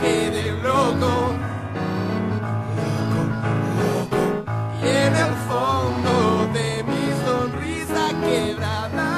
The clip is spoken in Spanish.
quedé loco. Loco, loco. Y en el fondo de mi sonrisa quebrada.